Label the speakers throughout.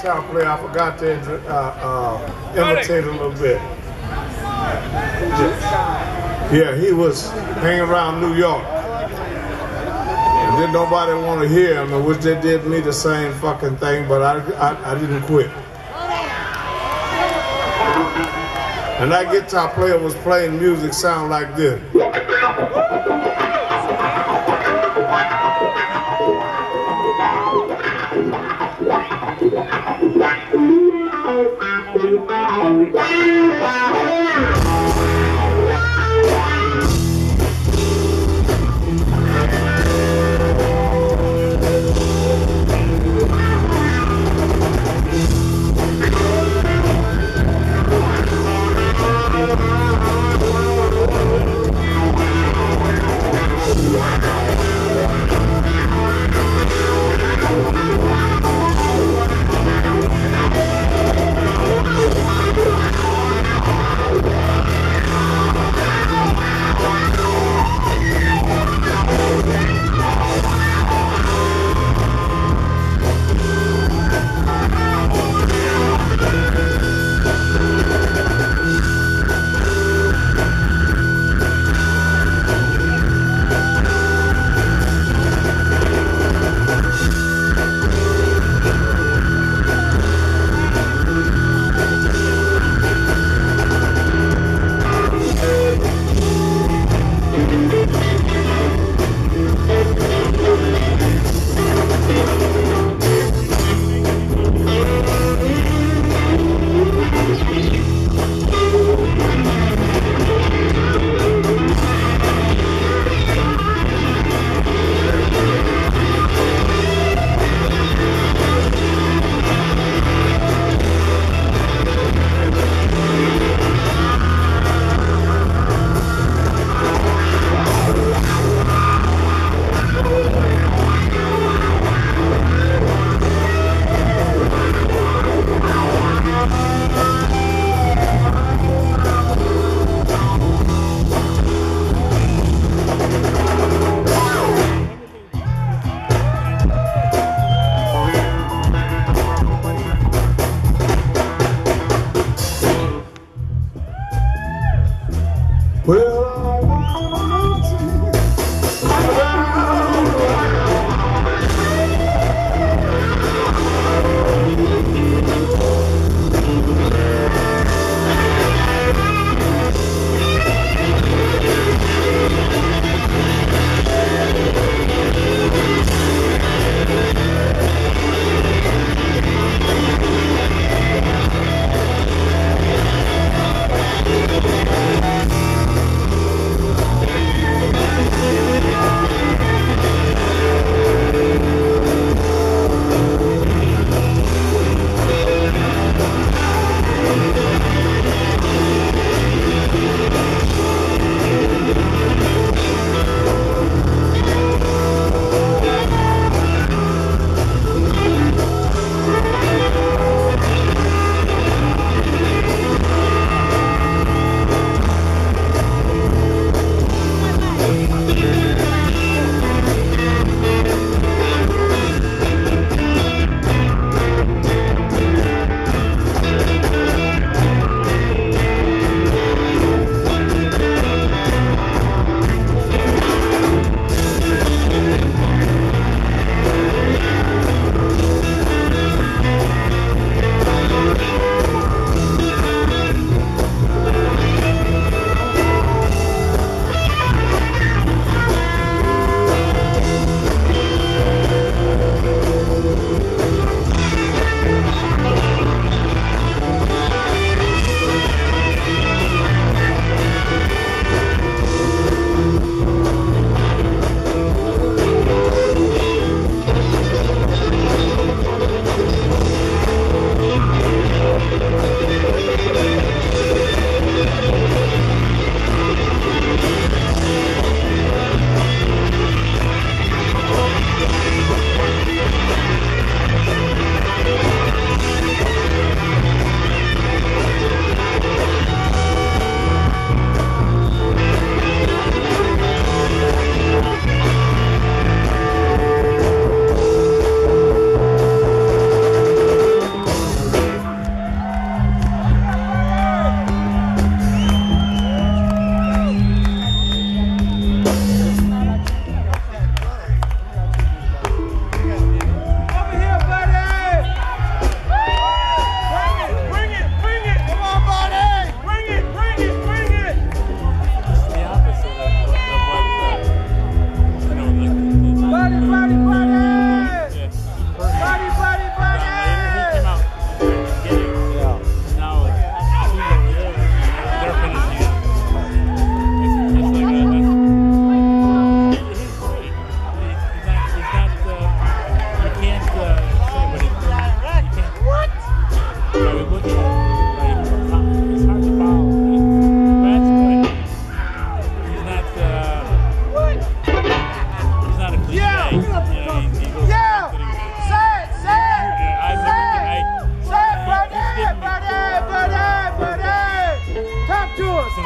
Speaker 1: player. I forgot to uh, uh, imitate a little bit. Yeah, he was hanging around New York. And didn't nobody want to hear him, which they did me the same fucking thing, but I, I, I didn't quit. And that guitar player was playing music sound like this.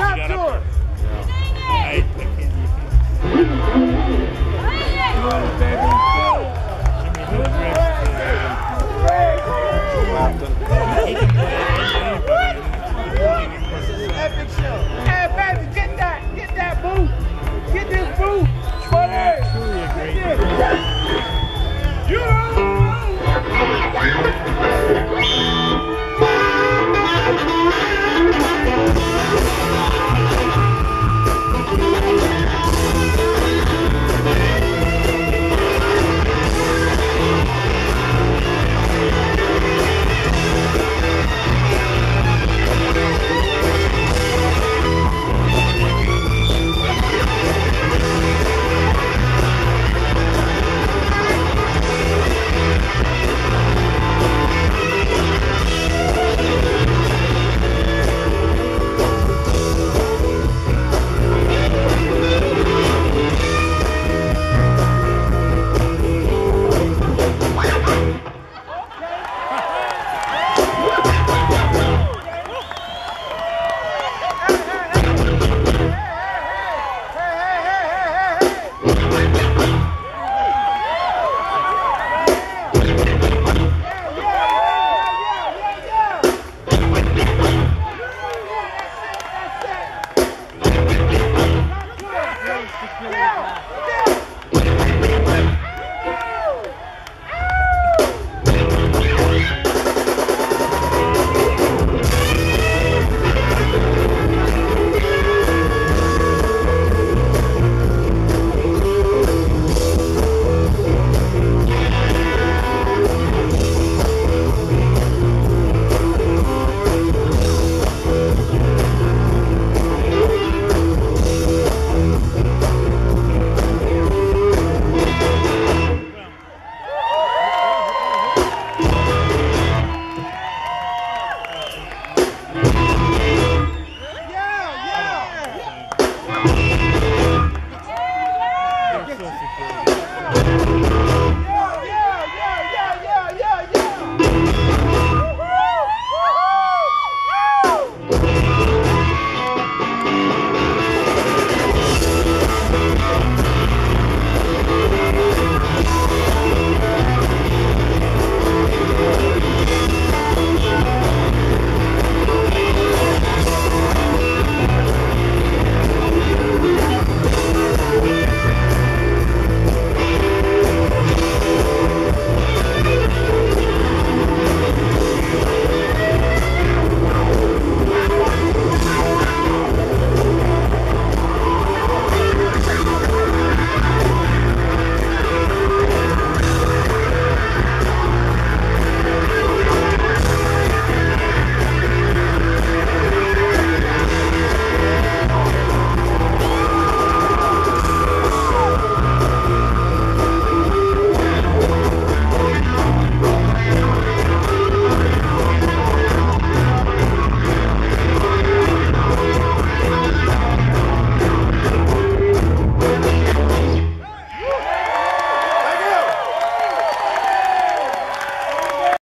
Speaker 1: Stop I can't. Come on, baby. Give the drink.